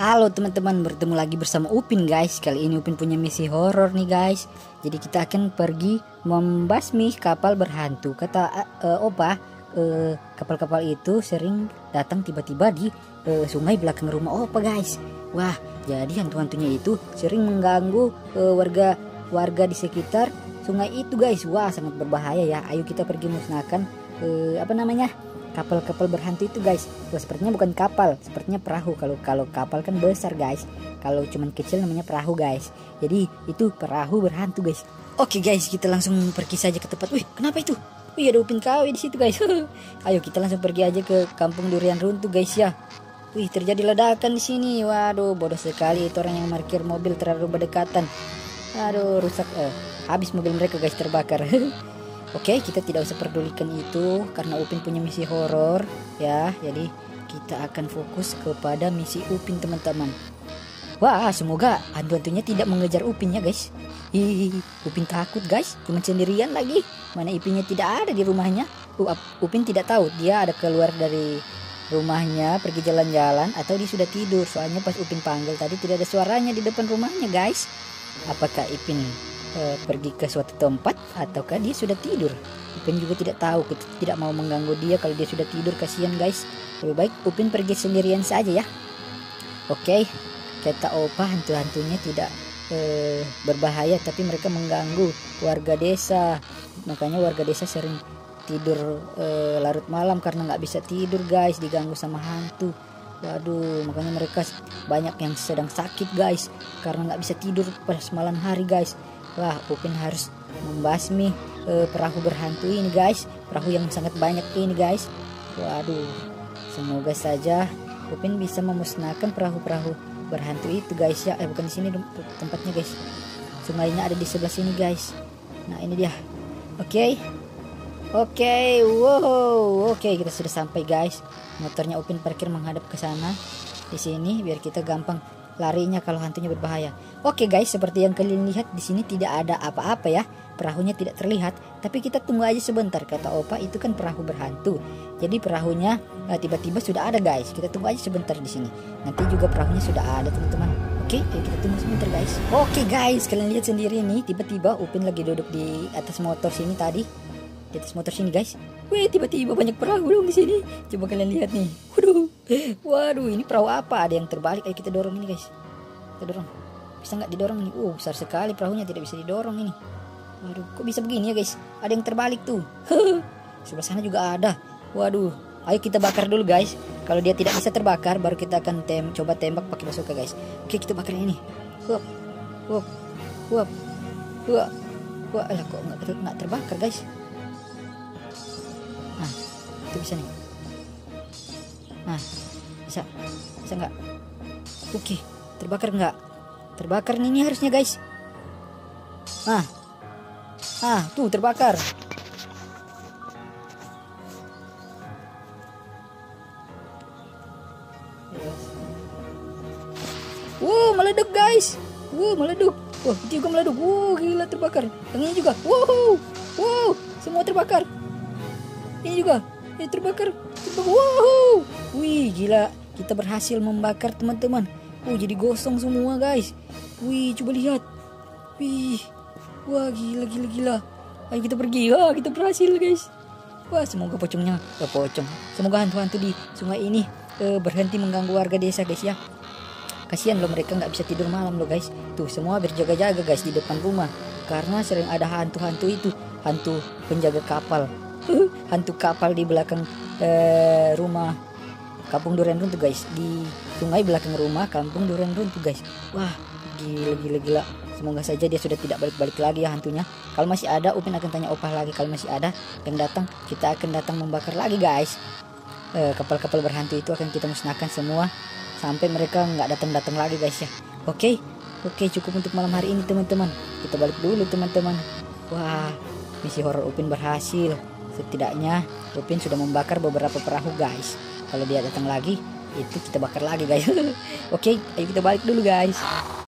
Halo teman-teman, bertemu lagi bersama Upin guys. Kali ini Upin punya misi horor nih guys. Jadi kita akan pergi membasmi kapal berhantu. Kata uh, Opa, uh, kapal-kapal itu sering datang tiba-tiba di uh, sungai belakang rumah Opa guys. Wah, jadi hantu-hantunya itu sering mengganggu uh, warga warga di sekitar sungai itu guys. Wah, sangat berbahaya ya. Ayo kita pergi musnahkan uh, apa namanya? Kapal-kapal berhantu itu guys. Wah, sepertinya bukan kapal sepertinya perahu. Kalau kalau kapal kan besar guys. Kalau cuman kecil namanya perahu guys. Jadi itu perahu berhantu guys. Oke guys kita langsung pergi saja ke tempat. Wih kenapa itu? Wih ada upin kawi di situ guys. Ayo kita langsung pergi aja ke kampung durian runtuh guys ya. Wih terjadi ledakan di sini. Waduh bodoh sekali. Itu orang yang parkir mobil terlalu berdekatan. Aduh rusak. Eh, habis mobil mereka guys terbakar. Oke, kita tidak usah pedulikan itu karena Upin punya misi horor ya. Jadi kita akan fokus kepada misi Upin teman-teman. Wah, semoga hantu-hantunya tidak mengejar Upin ya guys. Hihihi, Upin takut guys, cuma sendirian lagi. Mana Ipinnya tidak ada di rumahnya. Upin tidak tahu dia ada keluar dari rumahnya pergi jalan-jalan atau dia sudah tidur. Soalnya pas Upin panggil tadi tidak ada suaranya di depan rumahnya guys. Apakah Ipin e, pergi ke suatu tempat ataukah dia sudah tidur? Upin juga tidak tahu. Kita tidak mau mengganggu dia kalau dia sudah tidur. Kasihan guys. Lebih baik Upin pergi sendirian saja ya. Oke. Kata Opa hantu-hantunya tidak e, berbahaya tapi mereka mengganggu warga desa. Makanya warga desa sering tidur e, larut malam karena nggak bisa tidur guys. Diganggu sama hantu. Waduh, makanya mereka banyak yang sedang sakit guys. Karena nggak bisa tidur pas malam hari guys. Wah, Upin harus membasmi uh, perahu berhantu ini guys. Perahu yang sangat banyak ini guys. Waduh, semoga saja Upin bisa memusnahkan perahu-perahu berhantu itu guys ya. Eh bukan di sini tempatnya guys. Sungainya ada di sebelah sini guys. Nah ini dia. Oke. Okay. Oke, okay, wow, oke okay, kita sudah sampai guys. Motornya Upin parkir menghadap ke sana. Di sini biar kita gampang larinya kalau hantunya berbahaya. Oke guys, seperti yang kalian lihat di sini tidak ada apa-apa ya. Perahunya tidak terlihat, tapi kita tunggu aja sebentar kata Opa itu kan perahu berhantu. Jadi perahunya eh, tiba-tiba sudah ada guys. Kita tunggu aja sebentar di sini. Nanti juga perahunya sudah ada teman-teman. Oke, okay, kita tunggu sebentar guys. Oke guys, kalian lihat sendiri nih, tiba-tiba Upin lagi duduk di atas motor sini tadi. Di atas motor sini guys. Wih, tiba-tiba banyak perahu dong di sini. Coba kalian lihat nih. Waduh. Ini perahu apa? Ada yang terbalik. Ayo kita dorong ini guys. Kita dorong. Bisa nggak didorong nih uh besar sekali perahunya tidak bisa didorong ini. Waduh kok bisa begini ya guys? Ada yang terbalik tuh. Sebelah sana juga ada. Waduh ayo kita bakar dulu guys. Kalau dia tidak bisa terbakar baru kita akan tem coba tembak pakai bazooka guys. Oke kita bakar ini. Hup hup hup hup. Wah lah kok nggak nggak terbakar guys? Nah itu bisa nih nah bisa bisa nggak oke terbakar nggak Terbakar nih ini harusnya guys. Ah. Ah, tuh terbakar. Wow, meleduk guys. Wow, meleduk. Wah, itu juga meleduk. Wow, gila terbakar. Yang ini juga. Wow. Wow, semua terbakar. Ini juga. Ini terbakar. terbakar. Wow. Wih, gila. Kita berhasil membakar teman-teman. Oh jadi gosong semua guys. Wih coba lihat. Wih. Wah gila gila gila. Ayo kita pergi. Wah kita berhasil guys. Wah semoga pocongnya. Oh, pocong. Semoga hantu-hantu di sungai ini uh, berhenti mengganggu warga desa guys ya. Kasihan loh mereka nggak bisa tidur malam loh guys. Tuh semua berjaga-jaga guys di depan rumah. Karena sering ada hantu-hantu itu. Hantu penjaga kapal. Hantu kapal di belakang uh, rumah kampung durian runtuh guys. Di sungai belakang rumah kampung durian runtuh guys. Wah gila gila gila. Semoga saja dia sudah tidak balik-balik lagi ya hantunya. Kalau masih ada Upin akan tanya opah lagi. Kalau masih ada yang datang. Kita akan datang membakar lagi guys. Eh, kapal-kapal uh, berhantu itu akan kita musnahkan semua. Sampai mereka nggak datang-datang lagi guys ya. Oke. Okay? oke okay, cukup untuk malam hari ini teman-teman. Kita balik dulu teman-teman. Wah misi horor Upin berhasil setidaknya Upin sudah membakar beberapa perahu guys. Kalau dia datang lagi itu kita bakar lagi guys. Oke okay, ayo kita balik dulu guys